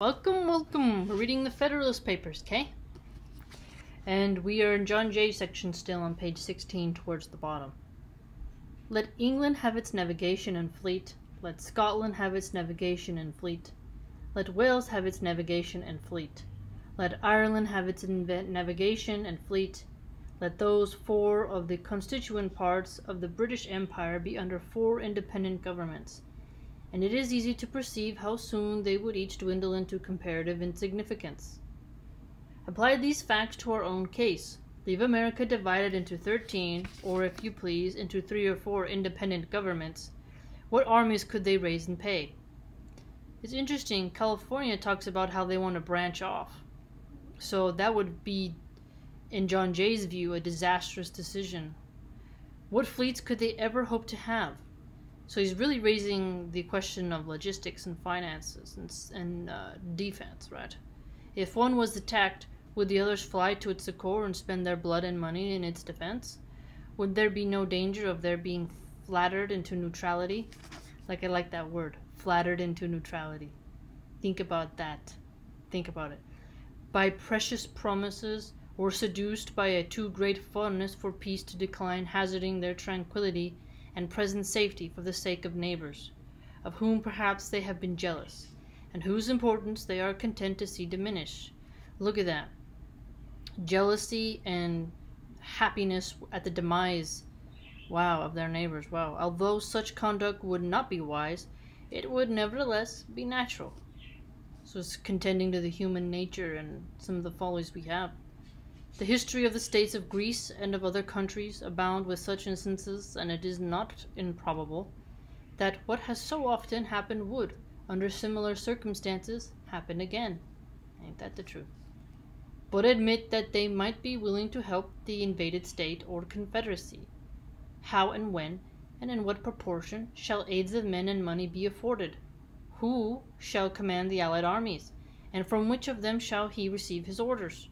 Welcome, welcome. We're reading the Federalist Papers, okay? And we are in John Jay section still on page 16 towards the bottom. Let England have its navigation and fleet. Let Scotland have its navigation and fleet. Let Wales have its navigation and fleet. Let Ireland have its navigation and fleet. Let those four of the constituent parts of the British Empire be under four independent governments and it is easy to perceive how soon they would each dwindle into comparative insignificance. Apply these facts to our own case. Leave America divided into 13, or if you please, into three or four independent governments. What armies could they raise and pay? It's interesting, California talks about how they want to branch off. So that would be, in John Jay's view, a disastrous decision. What fleets could they ever hope to have? So he's really raising the question of logistics and finances and, and uh, defense, right? If one was attacked, would the others fly to its succor and spend their blood and money in its defense? Would there be no danger of their being flattered into neutrality? Like I like that word, flattered into neutrality. Think about that. Think about it. By precious promises, or seduced by a too great fondness for peace to decline, hazarding their tranquillity and present safety for the sake of neighbors, of whom perhaps they have been jealous, and whose importance they are content to see diminish. Look at that. Jealousy and happiness at the demise, wow, of their neighbors. Wow. Although such conduct would not be wise, it would nevertheless be natural. So it's contending to the human nature and some of the follies we have. The history of the states of Greece and of other countries abound with such instances, and it is not improbable that what has so often happened would, under similar circumstances, happen again. Ain't that the truth? But admit that they might be willing to help the invaded state or confederacy. How and when, and in what proportion, shall aids of men and money be afforded? Who shall command the allied armies, and from which of them shall he receive his orders?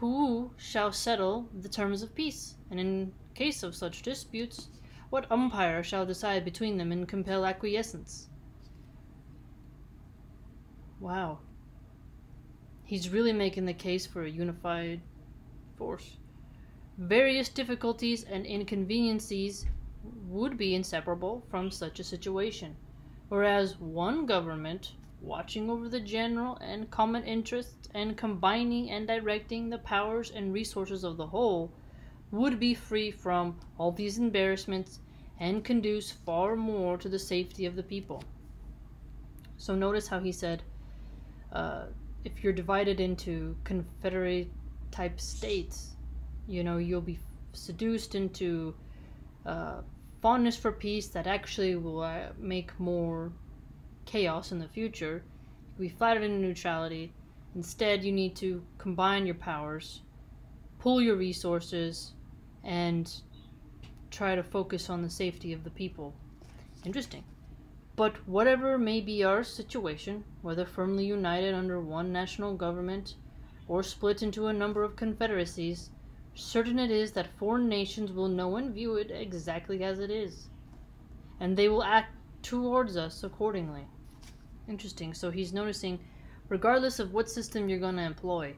Who shall settle the terms of peace, and in case of such disputes, what umpire shall decide between them and compel acquiescence? Wow. He's really making the case for a unified force. Various difficulties and inconveniencies would be inseparable from such a situation, whereas one government watching over the general and common interests and combining and directing the powers and resources of the whole, would be free from all these embarrassments and conduce far more to the safety of the people. So notice how he said, uh, if you're divided into confederate type states, you know, you'll be seduced into uh, fondness for peace that actually will uh, make more chaos in the future. You can be flattered into neutrality. Instead, you need to combine your powers, pool your resources, and try to focus on the safety of the people. Interesting. But whatever may be our situation, whether firmly united under one national government or split into a number of confederacies, certain it is that foreign nations will know and view it exactly as it is, and they will act towards us accordingly. Interesting. So he's noticing, regardless of what system you're going to employ,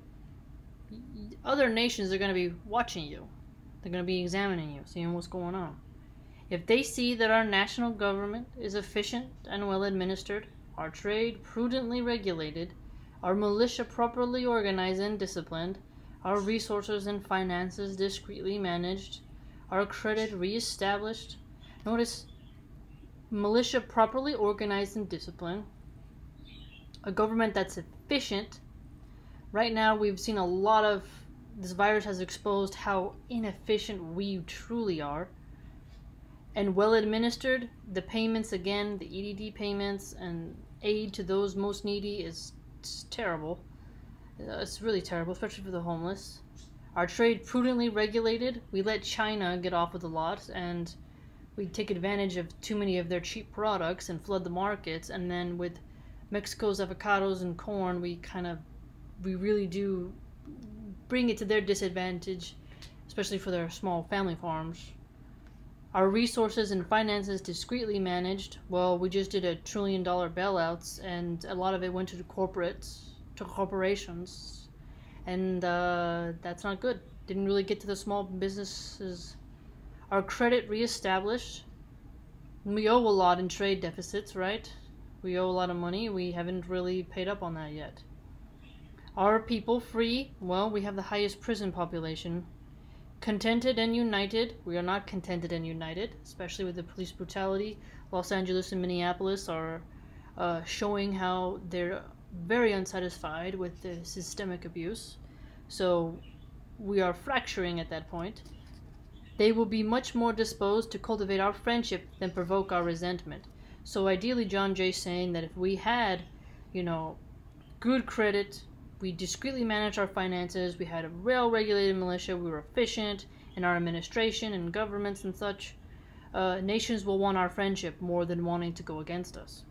other nations are going to be watching you. They're going to be examining you, seeing what's going on. If they see that our national government is efficient and well administered, our trade prudently regulated, our militia properly organized and disciplined, our resources and finances discreetly managed, our credit reestablished. Notice militia properly organized and disciplined, a government that's efficient. Right now, we've seen a lot of this virus has exposed how inefficient we truly are. And well administered, the payments again, the EDD payments and aid to those most needy is terrible. Uh, it's really terrible, especially for the homeless. Our trade prudently regulated. We let China get off with a lot, and we take advantage of too many of their cheap products and flood the markets. And then with Mexico's avocados and corn, we kind of, we really do bring it to their disadvantage, especially for their small family farms. our resources and finances discreetly managed. Well, we just did a trillion dollar bailouts, and a lot of it went to corporates, to corporations, and uh, that's not good. Didn't really get to the small businesses. Our credit reestablished. We owe a lot in trade deficits, right? We owe a lot of money. We haven't really paid up on that yet. Are people free? Well, we have the highest prison population. Contented and united? We are not contented and united, especially with the police brutality. Los Angeles and Minneapolis are uh, showing how they're very unsatisfied with the systemic abuse. So we are fracturing at that point. They will be much more disposed to cultivate our friendship than provoke our resentment. So ideally, John Jay saying that if we had, you know, good credit, we discreetly managed our finances, we had a well regulated militia, we were efficient in our administration and governments and such, uh, nations will want our friendship more than wanting to go against us.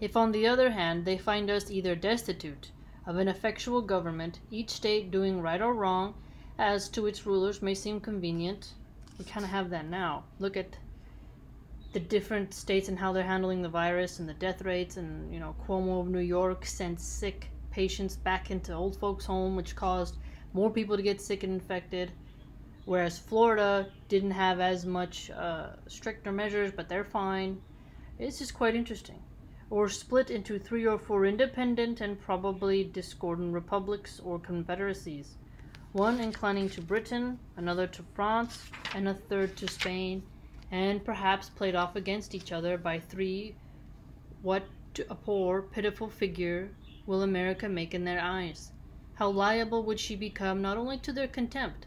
If, on the other hand, they find us either destitute of an effectual government, each state doing right or wrong as to its rulers may seem convenient, we kind of have that now. Look at the different states and how they're handling the virus and the death rates, and you know, Cuomo of New York sent sick patients back into old folks' home, which caused more people to get sick and infected. Whereas Florida didn't have as much uh, stricter measures, but they're fine. It's just quite interesting. Or split into three or four independent and probably discordant republics or confederacies. One inclining to Britain, another to France, and a third to Spain, and perhaps played off against each other by three. What a poor, pitiful figure will America make in their eyes? How liable would she become not only to their contempt,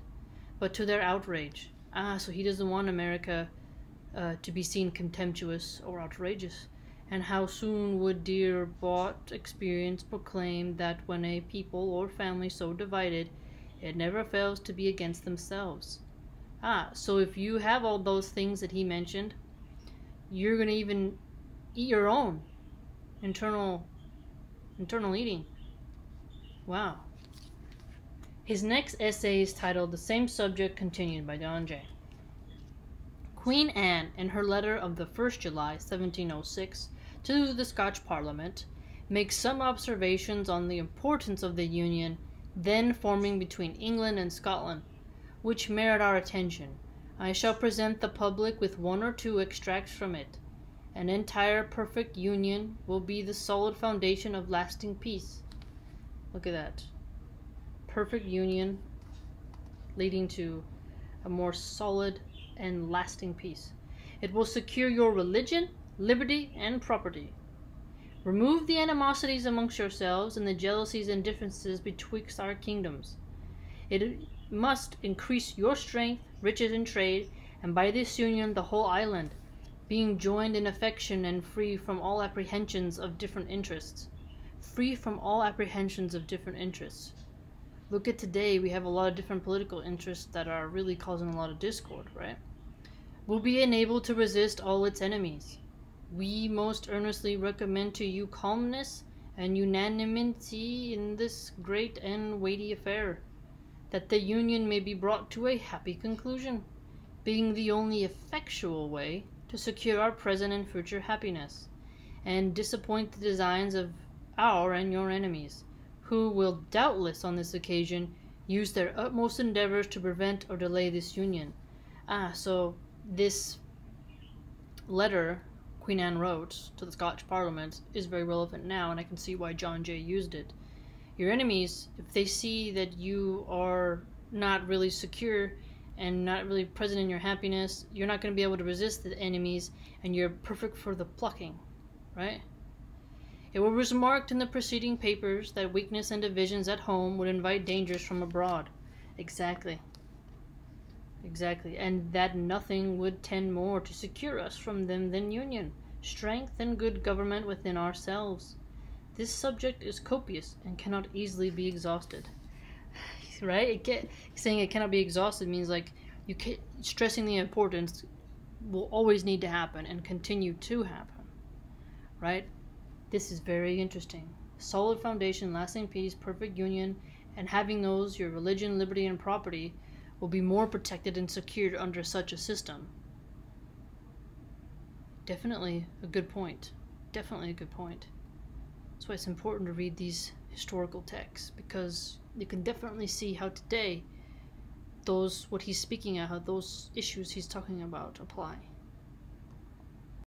but to their outrage? Ah, so he doesn't want America uh, to be seen contemptuous or outrageous. And how soon would dear bought experience proclaim that when a people or family so divided, it never fails to be against themselves? Ah, so if you have all those things that he mentioned, you're going to even eat your own internal Internal eating. Wow. His next essay is titled The Same Subject Continued by John Jay. Queen Anne, in her letter of the 1st July, 1706, to the Scotch Parliament, makes some observations on the importance of the union then forming between England and Scotland, which merit our attention. I shall present the public with one or two extracts from it. An entire perfect union will be the solid foundation of lasting peace. Look at that. Perfect union leading to a more solid and lasting peace. It will secure your religion, liberty, and property. Remove the animosities amongst yourselves and the jealousies and differences betwixt our kingdoms. It must increase your strength, riches, and trade, and by this union the whole island, being joined in affection and free from all apprehensions of different interests. Free from all apprehensions of different interests. Look at today, we have a lot of different political interests that are really causing a lot of discord, right? Will be enabled to resist all its enemies. We most earnestly recommend to you calmness and unanimity in this great and weighty affair, that the union may be brought to a happy conclusion, being the only effectual way to secure our present and future happiness, and disappoint the designs of our and your enemies, who will doubtless on this occasion use their utmost endeavors to prevent or delay this union. Ah, so this letter Queen Anne wrote to the Scotch Parliament is very relevant now, and I can see why John Jay used it. Your enemies, if they see that you are not really secure and not really present in your happiness, you're not going to be able to resist the enemies, and you're perfect for the plucking, right? It was remarked in the preceding papers that weakness and divisions at home would invite dangers from abroad. Exactly. Exactly. And that nothing would tend more to secure us from them than union, strength, and good government within ourselves. This subject is copious and cannot easily be exhausted right? It get, saying it cannot be exhausted means like you can, stressing the importance will always need to happen and continue to happen, right? This is very interesting. Solid foundation, lasting peace, perfect union, and having those, your religion, liberty, and property, will be more protected and secured under such a system. Definitely a good point. Definitely a good point. That's why it's important to read these historical texts because you can definitely see how today those what he's speaking at, how those issues he's talking about apply.